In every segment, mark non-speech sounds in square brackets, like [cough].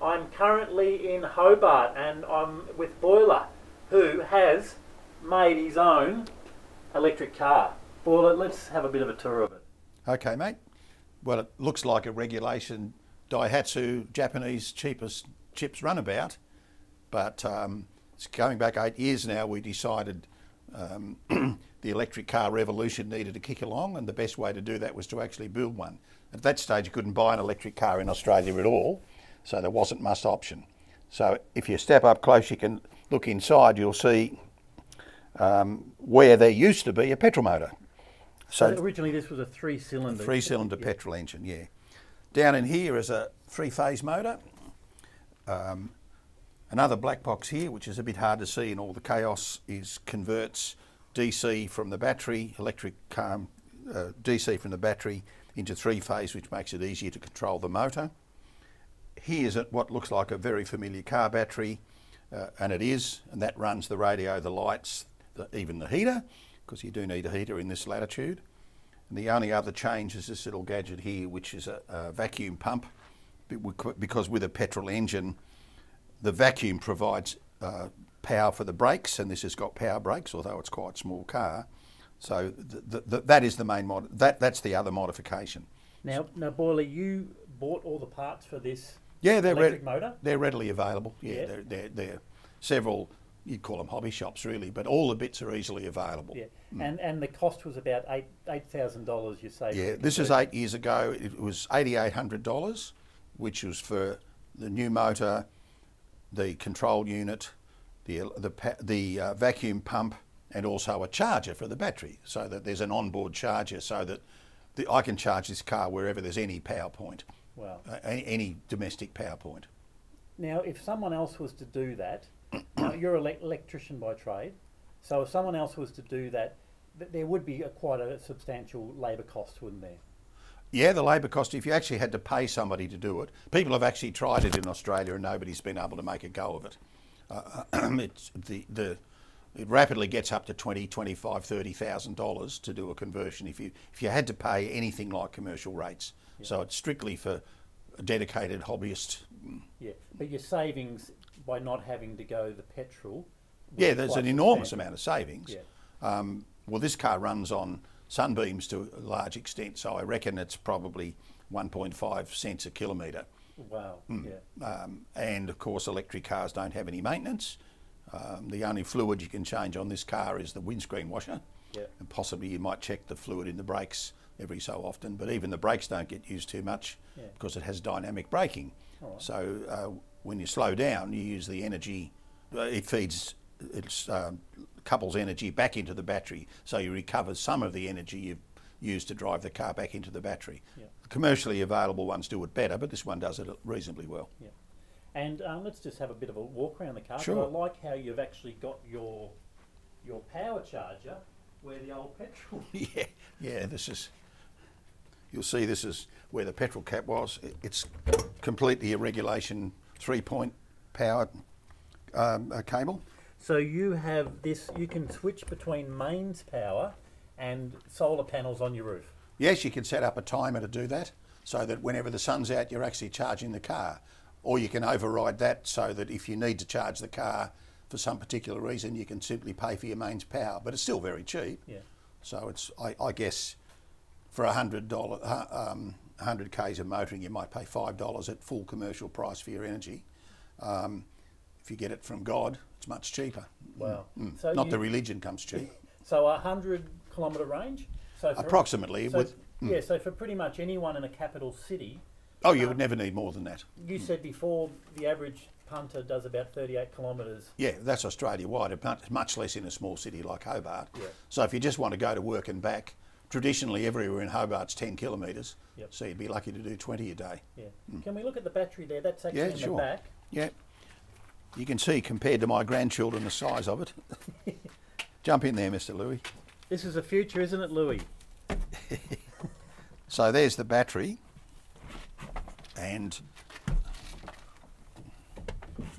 I'm currently in Hobart and I'm with Boyler, who has made his own electric car. Boyler, let's have a bit of a tour of it. Okay, mate. Well, it looks like a regulation Daihatsu Japanese cheapest chips runabout, but um, it's going back eight years now. We decided um, [clears throat] the electric car revolution needed to kick along, and the best way to do that was to actually build one. At that stage, you couldn't buy an electric car in Australia at all, so there wasn't much option. So if you step up close, you can look inside. You'll see um, where there used to be a petrol motor. So, so originally, this was a three-cylinder. Three-cylinder yeah. petrol engine, yeah. Down in here is a three-phase motor. Um, another black box here, which is a bit hard to see in all the chaos, is converts DC from the battery, electric um, uh, DC from the battery into three-phase, which makes it easier to control the motor. Here's what looks like a very familiar car battery, uh, and it is, and that runs the radio, the lights, the, even the heater, because you do need a heater in this latitude. And the only other change is this little gadget here, which is a, a vacuum pump, because with a petrol engine, the vacuum provides uh, power for the brakes, and this has got power brakes, although it's quite a small car. So that is the main mod. That that's the other modification. Now, now, Boyler, you bought all the parts for this. Yeah, they're electric motor. They're readily available. Yeah, yeah. They're, they're, they're several you'd call them hobby shops really, but all the bits are easily available. Yeah, mm. and and the cost was about eight eight thousand dollars. You say? Yeah, this is eight years ago. It was eighty eight hundred dollars, which was for the new motor, the control unit, the the the uh, vacuum pump, and also a charger for the battery, so that there's an onboard charger, so that the, I can charge this car wherever there's any power point. Wow. Uh, any, any domestic power point. Now, if someone else was to do that you're an electrician by trade, so if someone else was to do that, th- there would be a, quite a substantial labour cost, wouldn't there? Yeah, the labour cost, if you actually had to pay somebody to do it, people have actually tried it in Australia and nobody's been able to make a go of it. Uh, [clears throat] it's the, the, it rapidly gets up to twenty, twenty-five, thirty thousand dollars to do a conversion if you if you had to pay anything like commercial rates. Yeah. So it's strictly for a dedicated hobbyist. Yeah, but your savings by not having to go the petrol. Yeah, there's an enormous amount of savings. Yeah. Um, well, this car runs on sunbeams to a large extent, so I reckon it's probably 1.5 cents a kilometre. Wow. Mm. Yeah. Um, and of course, electric cars don't have any maintenance. Um, the only fluid you can change on this car is the windscreen washer. Yeah. And possibly you might check the fluid in the brakes every so often, but even the brakes don't get used too much yeah. because it has dynamic braking. Right. So uh, when you slow down, you use the energy, uh, it feeds, it um, couples energy back into the battery, so you recover some of the energy you've used to drive the car back into the battery. Yeah. commercially available ones do it better, but this one does it reasonably well. Yeah. And um, let's just have a bit of a walk around the car. Sure. I like how you've actually got your your power charger where the old petrol. [laughs] yeah, yeah. This is. You'll see this is where the petrol cap was. It's completely a regulation three-point power um, cable. So you have this. You can switch between mains power and solar panels on your roof. Yes, you can set up a timer to do that, so that whenever the sun's out, you're actually charging the car. Or you can override that so that if you need to charge the car for some particular reason, you can simply pay for your mains power. But it's still very cheap. Yeah. So it's, I, I guess, for a hundred dollar, um, 100 k's of motoring, you might pay $5 at full commercial price for your energy. Um, if you get it from God, it's much cheaper. Wow. Mm. mm. So Not the religion comes cheap. [laughs] So a 100 kilometre range? So Approximately. With, mm. Yeah, so for pretty much anyone in a capital city. Oh, you would never need more than that. You mm. said before the average punter does about 38 kilometres. Yeah, that's Australia wide, much less in a small city like Hobart. Yeah. So if you just want to go to work and back, traditionally everywhere in Hobart's 10 kilometres, yep. so you'd be lucky to do 20 a day. Yeah. Mm. Can we look at the battery there? That's actually yeah, in sure. the back. Yeah. You can see compared to my grandchildren the size of it. [laughs] Jump in there, Mr. Louis. This is the future, isn't it, Louis? [laughs] so there's the battery, and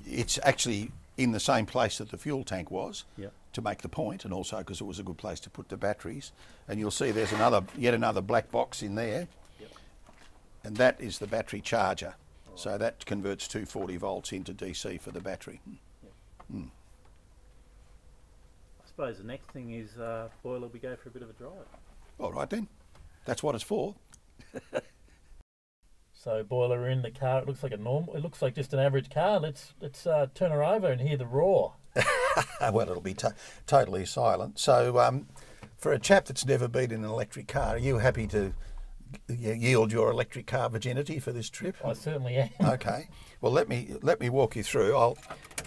it's actually in the same place that the fuel tank was. Yep to make the point, and also because it was a good place to put the batteries. And you'll see there's another, yet another black box in there, yep. and that is the battery charger. So that converts 240 volts into DC for the battery. I suppose the next thing is uh, Boyler. We go for a bit of a drive. All right then, that's what it's for. [laughs] So Boyler in the car. It looks like a normal. It looks like just an average car. Let's let's uh, turn her over and hear the roar. [laughs] well, it'll be to- totally silent. So, um, for a chap that's never been in an electric car, are you happy to y- yield your electric car virginity for this trip? I certainly am. [laughs] okay. Well, let me let me walk you through. I'll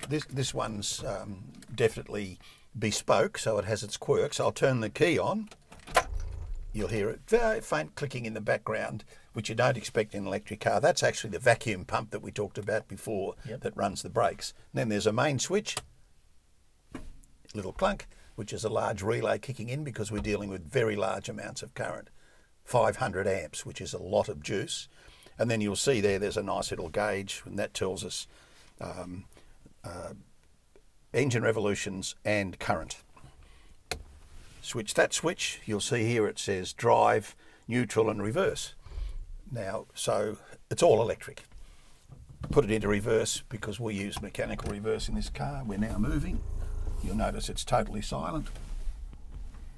this this one's um, definitely bespoke, so it has its quirks. I'll turn the key on. You'll hear it very faint clicking in the background, which you don't expect in an electric car. That's actually the vacuum pump that we talked about before Yep. that runs the brakes. And then there's a main switch, little clunk, which is a large relay kicking in because we're dealing with very large amounts of current, 500 amps, which is a lot of juice. And then you'll see there, there's a nice little gauge, and that tells us um, uh, engine revolutions and current. Switch that switch, you'll see here it says drive, neutral, and reverse. Now, so it's all electric. Put it into reverse because we use mechanical reverse in this car. We're now moving. You'll notice it's totally silent.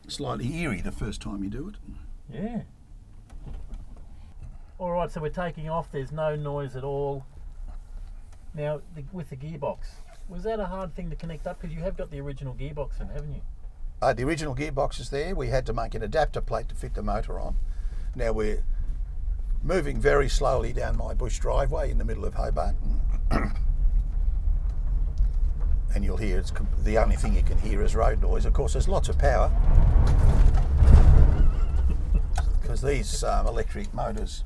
Slightly eerie the first time you do it. Yeah. All right, so we're taking off. There's no noise at all. Now, the, with the gearbox, was that a hard thing to connect up? Because you have got the original gearbox in, haven't you? Uh, the original gearbox is there. We had to make an adapter plate to fit the motor on. Now we're moving very slowly down my bush driveway in the middle of Hobart. [coughs] and you'll hear it's the only thing you can hear is road noise. Of course, there's lots of power [laughs] because these um, electric motors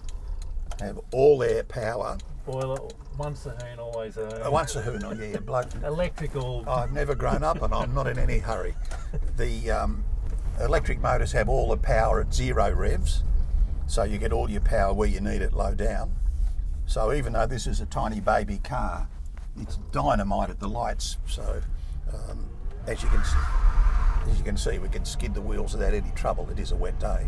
have all their power. Boyler, once a hoon, always a hoon. Uh, Once a hoon, oh, yeah, yeah, bloke. [laughs] Electrical. I've never grown up and I'm not in any hurry. The um, electric motors have all the power at zero revs, so you get all your power where you need it low down. So even though this is a tiny baby car, it's dynamite at the lights. So um, as you can s- as you can see, we can skid the wheels without any trouble. It is a wet day.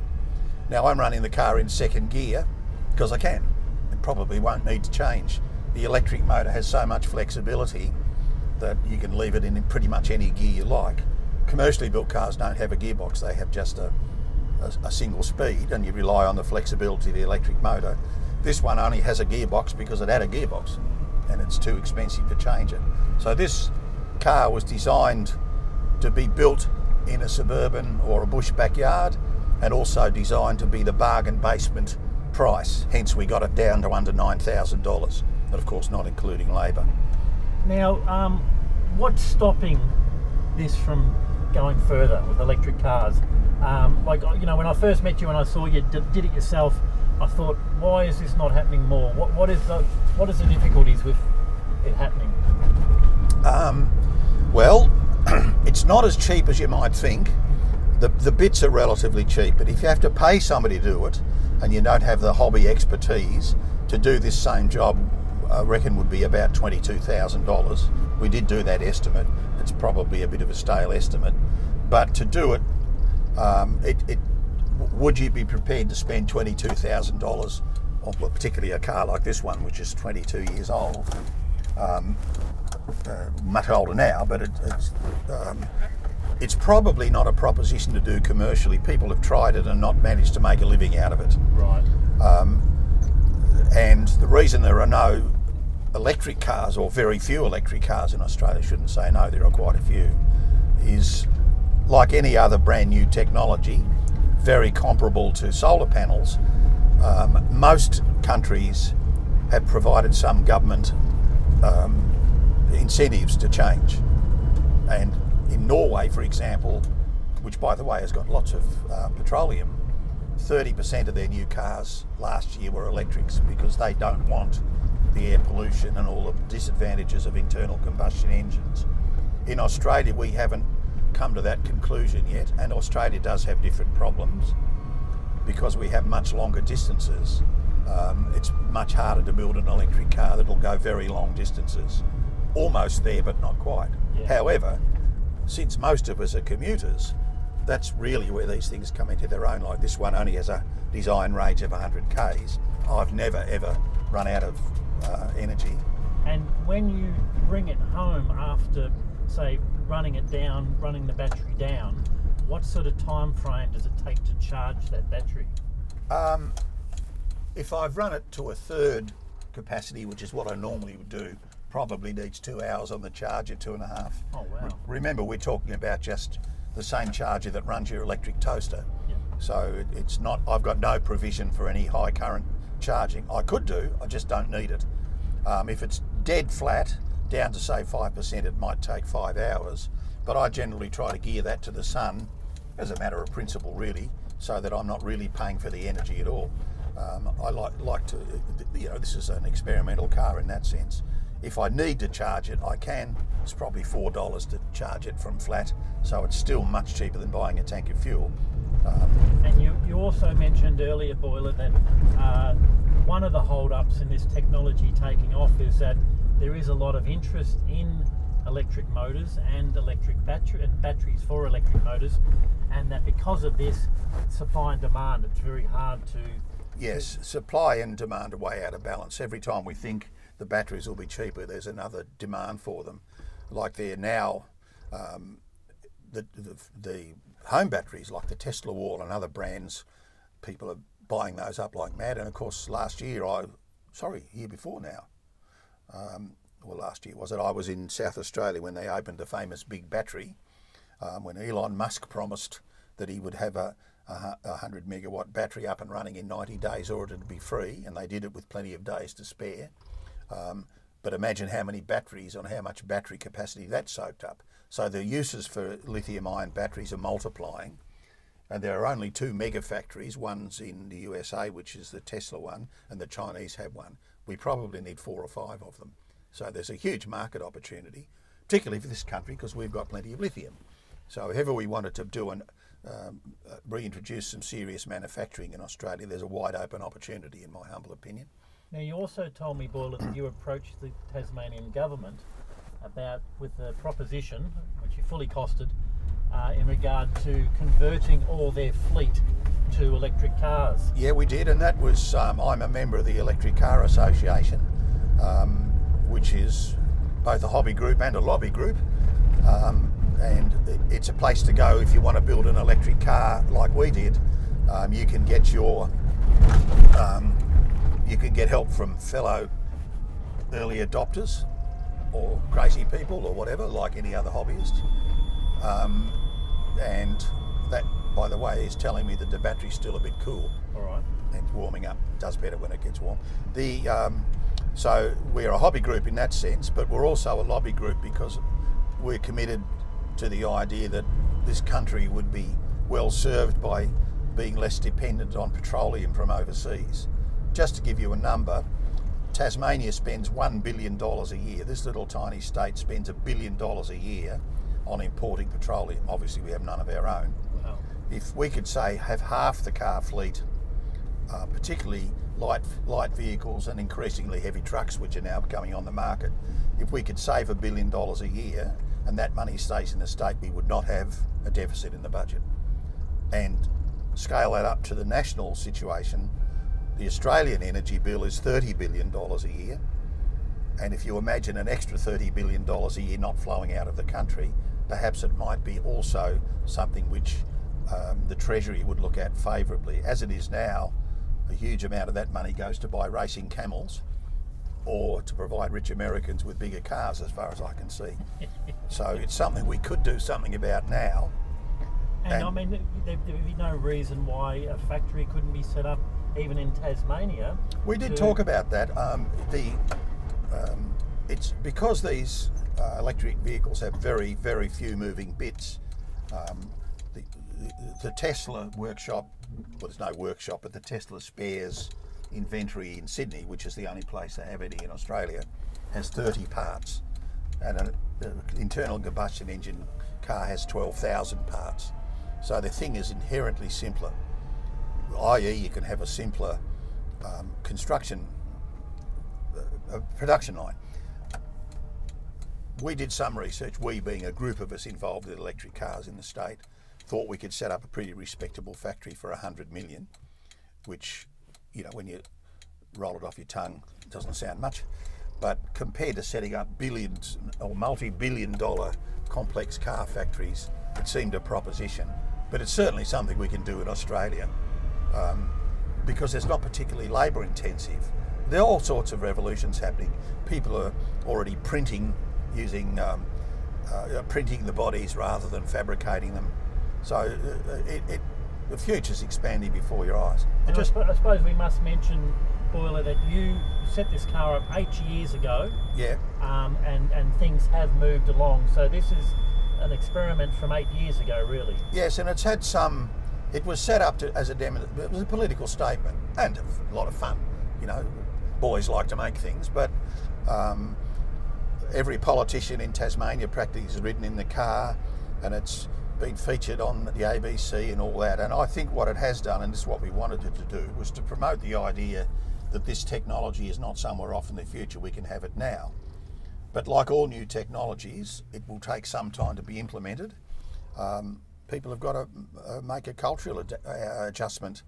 Now I'm running the car in second gear because I can. It probably won't need to change. The electric motor has so much flexibility that you can leave it in pretty much any gear you like. Commercially built cars don't have a gearbox, they have just a, a, a single speed and you rely on the flexibility of the electric motor. This one only has a gearbox because it had a gearbox and it's too expensive to change it. So this car was designed to be built in a suburban or a bush backyard and also designed to be the bargain basement price. Hence we got it down to under $9,000, but of course not including labour. Now, um, what's stopping this from going further with electric cars? Um, like you know, when I first met you and I saw you did, did it yourself, I thought, why is this not happening more? What what is the what is the difficulties with it happening? Um, well, [clears throat] it's not as cheap as you might think. The, the bits are relatively cheap, but if you have to pay somebody to do it and you don't have the hobby expertise to do this same job, I reckon would be about $22,000. We did do that estimate. It's probably a bit of a stale estimate, but to do it, um, it, it would you be prepared to spend $22,000 on particularly a car like this one, which is 22 years old? Um, uh, much older now, but it, it's um, it's probably not a proposition to do commercially. People have tried it and not managed to make a living out of it. Right. And the reason there are no electric cars, or very few electric cars in Australia, shouldn't say no, there are quite a few, is like any other brand new technology, very comparable to solar panels. Um, most countries have provided some government um, incentives to change. And in Norway, for example, which by the way has got lots of uh, petroleum, 30% of their new cars last year were electrics because they don't want the air pollution and all the disadvantages of internal combustion engines. In Australia, we haven't come to that conclusion yet, and Australia does have different problems because we have much longer distances. Um, it's much harder to build an electric car that'll go very long distances. Almost there, but not quite. Yeah. However, since most of us are commuters, that's really where these things come into their own. Like this one only has a design range of 100 k's. I've never ever run out of uh, energy. And when you bring it home after, say, running it down, running the battery down, what sort of time frame does it take to charge that battery? Um, if I've run it to a third capacity, which is what I normally would do, probably needs two hours on the charger, two and a half. Oh wow! Remember, we're talking about just the same charger that runs your electric toaster. Yeah. So it, it's not. I've got no provision for any high current charging. I could do. I just don't need it. Um, if it's dead flat, down to say five percent, it might take five hours. But I generally try to gear that to the sun, as a matter of principle, really, so that I'm not really paying for the energy at all. Um, I like like to, you know, this is an experimental car in that sense. If I need to charge it, I can. It's probably four dollars to charge it from flat, so it's still much cheaper than buying a tank of fuel. Um, And you, you also mentioned earlier, Boyler, that uh, one of the hold-ups in this technology taking off is that there is a lot of interest in electric motors and electric battery and batteries for electric motors, and that because of this supply and demand, it's very hard to Yes, supply and demand are way out of balance. Every time we think the batteries will be cheaper, there's another demand for them. Like they're now, um, the, the, the home batteries, like the Tesla Wall and other brands, people are buying those up like mad. And of course, last year, I, sorry, year before now, um, well, last year was it? I was in South Australia when they opened the famous big battery, um, when Elon Musk promised that he would have a, a, a 100 megawatt battery up and running in 90 days or it'd be free, and they did it with plenty of days to spare. Um, but imagine how many batteries on how much battery capacity that soaked up. So the uses for lithium ion batteries are multiplying. And there are only two mega factories. One's in the USA, which is the Tesla one, and the Chinese have one. We probably need four or five of them. So there's a huge market opportunity, particularly for this country because we've got plenty of lithium. So if ever we wanted to do and um, uh, reintroduce some serious manufacturing in Australia, there's a wide open opportunity, in my humble opinion. Now, you also told me, Boyler, that you approached the Tasmanian government about with the proposition, which you fully costed, uh, in regard to converting all their fleet to electric cars. Yeah, we did, and that was um, I'm a member of the Electric Car Association, um, which is both a hobby group and a lobby group. Um, and it's a place to go if you want to build an electric car like we did. Um, you can get your um, you can get help from fellow early adopters or crazy people or whatever, like any other hobbyist. Um, and that, by the way, is telling me that the battery's still a bit cool All right. and warming up It does better when it gets warm. The um, so we're a hobby group in that sense, but we're also a lobby group because we're committed to the idea that this country would be well served by being less dependent on petroleum from overseas. Just to give you a number, Tasmania spends $1 billion a year. This little tiny state spends a billion dollars a year on importing petroleum. Obviously, we have none of our own. Wow. If we could say have half the car fleet, uh, particularly light light vehicles and increasingly heavy trucks, which are now coming on the market, if we could save a billion dollars a year and that money stays in the state, we would not have a deficit in the budget. And scale that up to the national situation, the Australian energy bill is $30 billion a year. And if you imagine an extra $30 billion a year not flowing out of the country, perhaps it might be also something which um, the Treasury would look at favourably. As it is now, a huge amount of that money goes to buy racing camels or to provide rich Americans with bigger cars, as far as I can see. [laughs] so it's something we could do something about now. And, I mean, there, there would be no reason why a factory couldn't be set up even in Tasmania. We did talk about that. Um, the um, it's because these uh, electric vehicles have very very few moving bits. Um, the, the, the Tesla workshop, well, there's no workshop, but the Tesla spares inventory in Sydney, which is the only place they have any in Australia, has 30 parts, and an internal combustion engine car has 12,000 parts. So the thing is inherently simpler i.e., you can have a simpler um, construction uh, production line. We did some research. We, being a group of us involved with electric cars in the state, thought we could set up a pretty respectable factory for 100 million, which, you know, when you roll it off your tongue, doesn't sound much, but compared to setting up billions or multi-billion dollar complex car factories, it seemed a proposition. But it's certainly something we can do in Australia um, because it's not particularly labour intensive. There are all sorts of revolutions happening. People are already printing using um, uh, printing the bodies rather than fabricating them. So uh, it, it, the future's expanding before your eyes. I, just I suppose we must mention, Boyler, that you set this car up eight years ago, yeah. um, and and things have moved along. So this is an experiment from eight years ago, really. Yes, and it's had some. It was set up to, as a demo. It was a political statement and a lot of fun. You know, boys like to make things, but um, every politician in Tasmania practically has ridden in the car, and it's been featured on the ABC and all that. And I think what it has done, and this is what we wanted it to do, was to promote the idea that this technology is not somewhere off in the future. We can have it now. But like all new technologies, it will take some time to be implemented. Um, people have got to uh, make a cultural ad- uh, adjustment.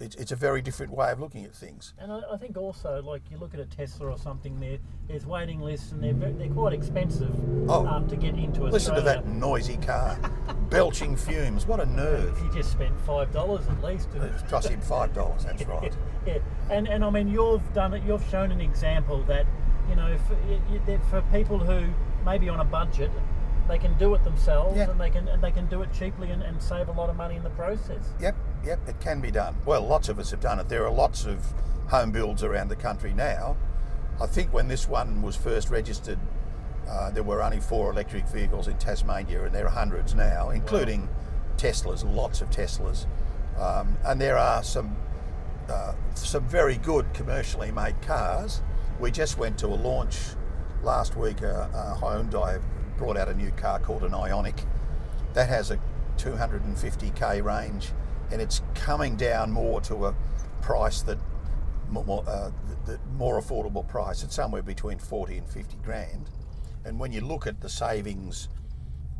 It's, it's a very different way of looking at things. And I, I think also, like you look at a Tesla or something, there there's waiting lists, and they're they're quite expensive Oh, um, to get into a Listen to that noisy car, belching fumes. What a nerve! He just spent five dollars at least. to- It cost him five dollars. That's [laughs] right. yeah, and and I mean you've done it. You've shown an example that you know for, y- y- that for people who maybe on a budget, they can do it themselves Yeah. and they can and they can do it cheaply and, and save a lot of money in the process. Yep, yep, it can be done. Well, lots of us have done it. There are lots of home builds around the country now. I think when this one was first registered, uh, there were only four electric vehicles in Tasmania, and there are hundreds now, including Teslas, lots of Teslas. Um, and there are some uh, some very good commercially made cars. We just went to a launch last week. Uh, uh, Hyundai brought out a new car called an Ioniq. That has a 250k range, and it's coming down more to a price that more, uh, the, the more affordable price. It's somewhere between 40 and 50 grand. And when you look at the savings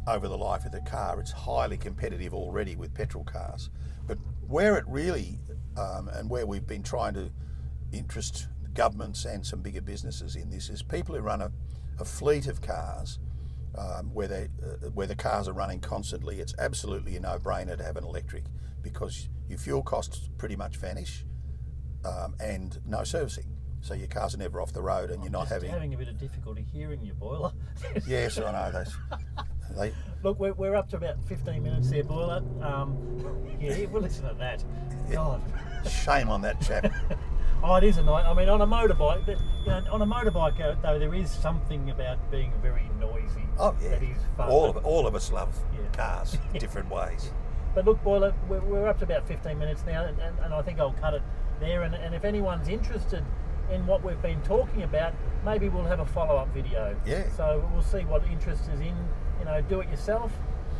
over the life of the car, it's highly competitive already with petrol cars. But where it really, um, and where we've been trying to interest governments and some bigger businesses in this, is people who run a, a fleet of cars um, where they uh, where the cars are running constantly. It's absolutely a no-brainer to have an electric because your fuel costs pretty much vanish um, and no servicing. So your cars are never off the road, and you're not having. having a bit of difficulty hearing your Boyler. [laughs] Yes, I know those. They, [laughs] Look, we're, we're up to about 15 minutes there, Boyler. Um, [laughs] yeah, well, listen to that. God. shame on that chap. Oh, it is a night. I mean, on a motorbike, but, you know, on a motorbike uh, though, there is something about being very noisy. Oh yeah, That is fun. all of all of us love Yeah. cars, [laughs] different ways. But look, Boyler, we're, we're up to about 15 minutes now, and, and, and I think I'll cut it there. And, and if anyone's interested in what we've been talking about, maybe we'll have a follow-up video. Yeah. So we'll see what interest is in, you know, do it yourself.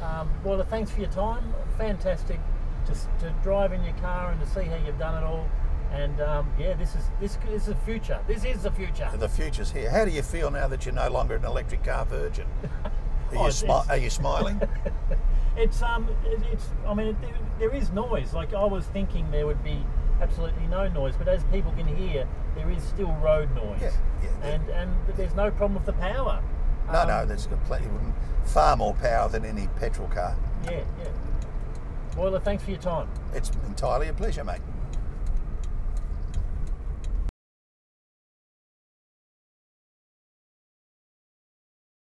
Um, Boyler, thanks for your time. Fantastic to, to drive in your car and to see how you've done it all. And um, yeah, this is this is the future. This is the future. The future's here. How do you feel now that you're no longer an electric car virgin? [laughs] Are, Oh, you, smi- are you smiling? [laughs] It's um, it, it's. I mean, it, there, is noise. Like I was thinking, there would be absolutely no noise, but as people can hear, there is still road noise. Yeah, yeah. And and there's no problem with the power. no, Um, no, there's got plenty, far more power than any petrol car. Yeah, yeah. Boyler, thanks for your time. It's entirely a pleasure, mate.